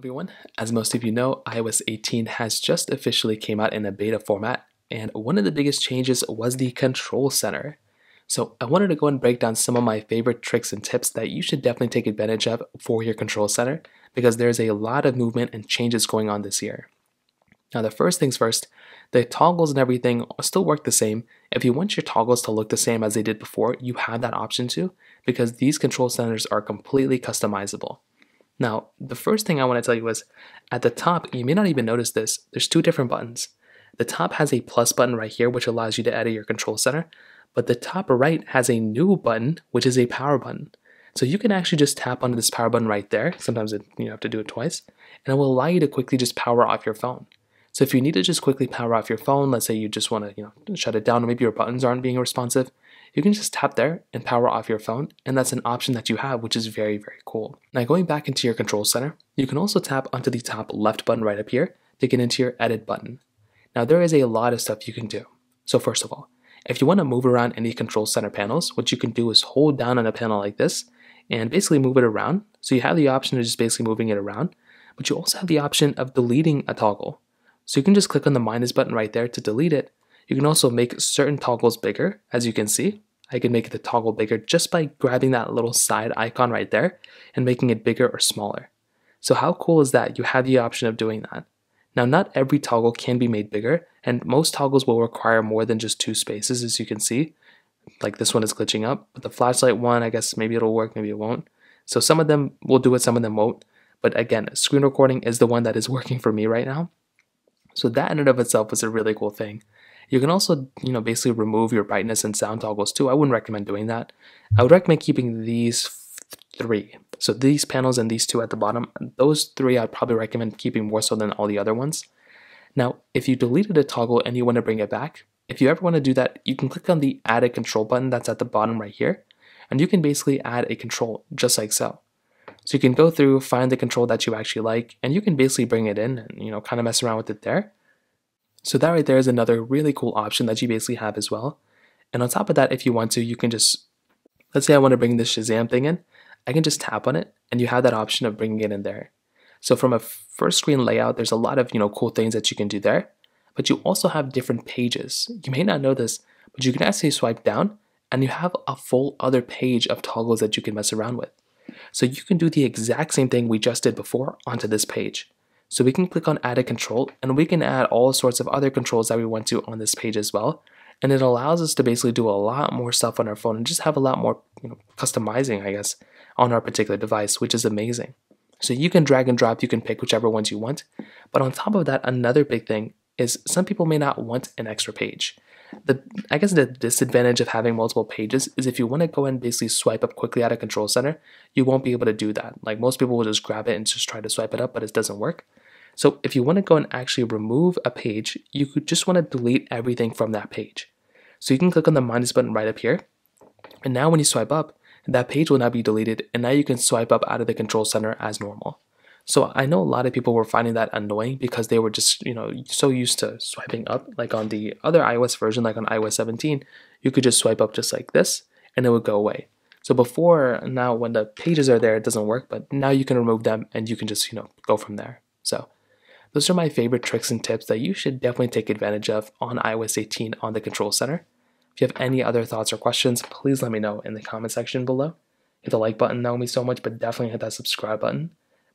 everyone. As most of you know, iOS 18 has just officially came out in a beta format, and one of the biggest changes was the Control Center. So I wanted to go and break down some of my favorite tricks and tips that you should definitely take advantage of for your Control Center, because there's a lot of movement and changes going on this year. Now the first things first, the toggles and everything still work the same. If you want your toggles to look the same as they did before, you have that option too, because these control centers are completely customizable. Now, the first thing I want to tell you is at the top, you may not even notice this, there's two different buttons. The top has a plus button right here, which allows you to edit your control center, but the top right has a new button, which is a power button. So you can actually just tap on this power button right there. Sometimes it, you have to do it twice, and it will allow you to quickly just power off your phone. So if you need to just quickly power off your phone, let's say you just want to, you know, shut it down, or maybe your buttons aren't being responsive, you can just tap there and power off your phone, and that's an option that you have, which is very, very cool. Now going back into your control center, you can also tap onto the top left button right up here to get into your edit button. Now there is a lot of stuff you can do. So first of all, if you want to move around any control center panels, what you can do is hold down on a panel like this and basically move it around. So you have the option of just basically moving it around, but you also have the option of deleting a toggle. So you can just click on the minus button right there to delete it. You can also make certain toggles bigger, as you can see. I can make the toggle bigger just by grabbing that little side icon right there and making it bigger or smaller. So how cool is that? You have the option of doing that. Now, not every toggle can be made bigger, and most toggles will require more than just two spaces, as you can see. Like this one is glitching up, but the flashlight one, I guess maybe it'll work, maybe it won't. So some of them will do it, some of them won't. But again, screen recording is the one that is working for me right now. So that in and of itself was a really cool thing. You can also, you know, basically remove your brightness and sound toggles too. I wouldn't recommend doing that. I would recommend keeping these three. So these panels and these two at the bottom, those three I'd probably recommend keeping more so than all the other ones. Now, if you deleted a toggle and you want to bring it back, if you ever want to do that, you can click on the add a control button that's at the bottom right here, and you can basically add a control just like so. So you can go through, find the control that you actually like, and you can basically bring it in and you know kind of mess around with it there. So that right there is another really cool option that you basically have as well. And on top of that, if you want to, you can just, let's say I want to bring this Shazam thing in, I can just tap on it and you have that option of bringing it in there. So from a first screen layout, there's a lot of, you know, cool things that you can do there, but you also have different pages. You may not know this, but you can actually swipe down and you have a full other page of toggles that you can mess around with. So you can do the exact same thing we just did before onto this page. So we can click on add a control and we can add all sorts of other controls that we want to on this page as well. And it allows us to basically do a lot more stuff on our phone and just have a lot more you know, customizing, I guess, on our particular device, which is amazing. So you can drag and drop, you can pick whichever ones you want. But on top of that, another big thing is some people may not want an extra page. The I guess the disadvantage of having multiple pages is if you want to go and basically swipe up quickly out of control center, you won't be able to do that. Like most people will just grab it and just try to swipe it up, but it doesn't work. So if you want to go and actually remove a page, you could just want to delete everything from that page. So you can click on the minus button right up here. And now when you swipe up, that page will now be deleted and now you can swipe up out of the control center as normal. So I know a lot of people were finding that annoying because they were just, you know, so used to swiping up like on the other iOS version like on iOS 17, you could just swipe up just like this and it would go away. So before now when the pages are there it doesn't work, but now you can remove them and you can just, you know, go from there. So those are my favorite tricks and tips that you should definitely take advantage of on iOS 18 on the Control Center. If you have any other thoughts or questions, please let me know in the comment section below. Hit the like button, that would mean so much, but definitely hit that subscribe button.